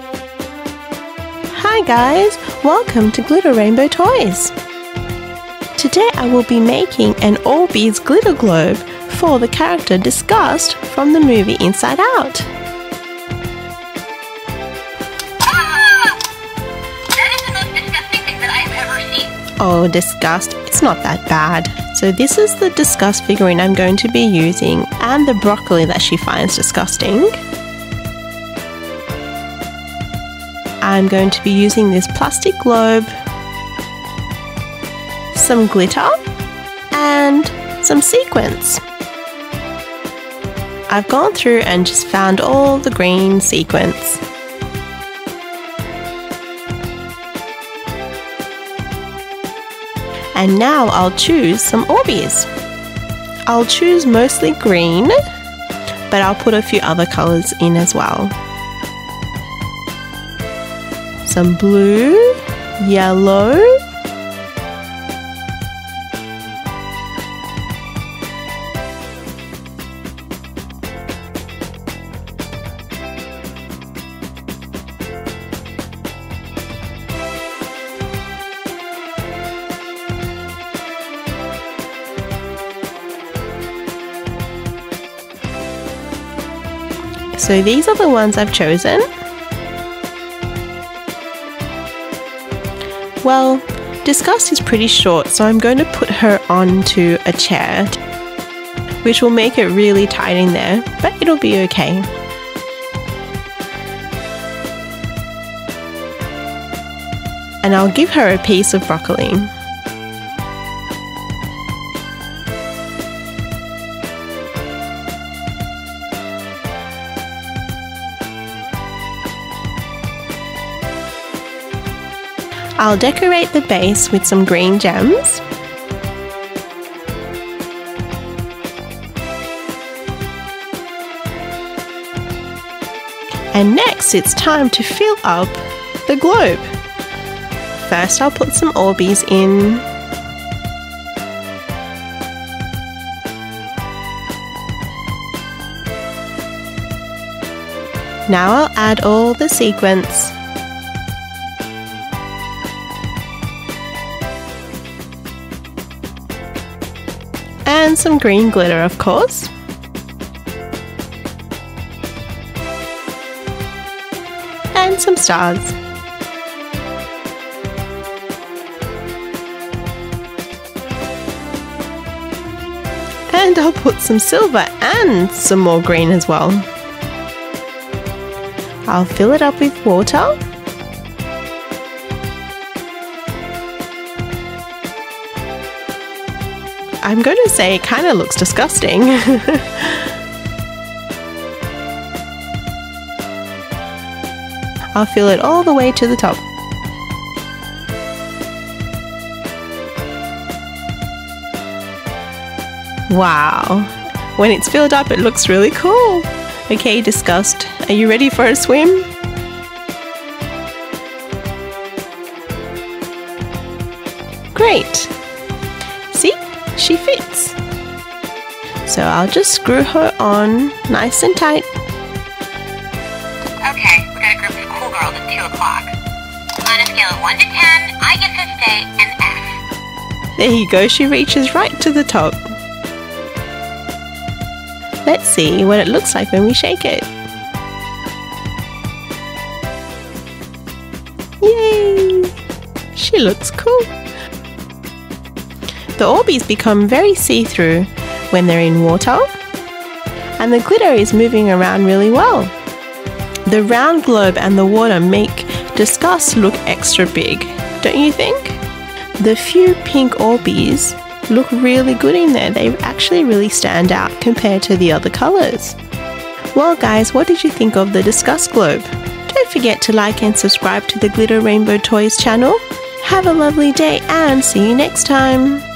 Hi guys, welcome to Glitter Rainbow Toys. Today I will be making an Orbeez glitter globe for the character Disgust from the movie Inside Out. Ah! That is the most disgusting thing that I have ever seen. Oh, Disgust, it's not that bad. So this is the Disgust figurine I'm going to be using and the broccoli that she finds disgusting. I'm going to be using this plastic globe, some glitter, and some sequins. I've gone through and just found all the green sequins. And now I'll choose some Orbeez. I'll choose mostly green, but I'll put a few other colours in as well some blue, yellow, So these are the ones I've chosen. Well, Disgust is pretty short, so I'm going to put her onto a chair, which will make it really tight in there, but it'll be okay. And I'll give her a piece of broccoli. I'll decorate the base with some green gems. And next it's time to fill up the globe. First I'll put some Orbeez in. Now I'll add all the sequins. And some green glitter, of course. And some stars. And I'll put some silver and some more green as well. I'll fill it up with water I'm going to say it kind of looks disgusting. I'll fill it all the way to the top. Wow. When it's filled up, it looks really cool. Okay, Disgust. Are you ready for a swim? Great she fits. So I'll just screw her on nice and tight. Okay, we got a group of cool girls at 2 o'clock. On a scale of 1 to 10, I give this day an F. There you go, she reaches right to the top. Let's see what it looks like when we shake it. Yay! She looks cool. The Orbeez become very see-through when they're in water, and the glitter is moving around really well. The round globe and the water make Disgust look extra big, don't you think? The few pink Orbeez look really good in there. They actually really stand out compared to the other colours. Well guys, what did you think of the Disgust Globe? Don't forget to like and subscribe to the Glitter Rainbow Toys channel. Have a lovely day and see you next time.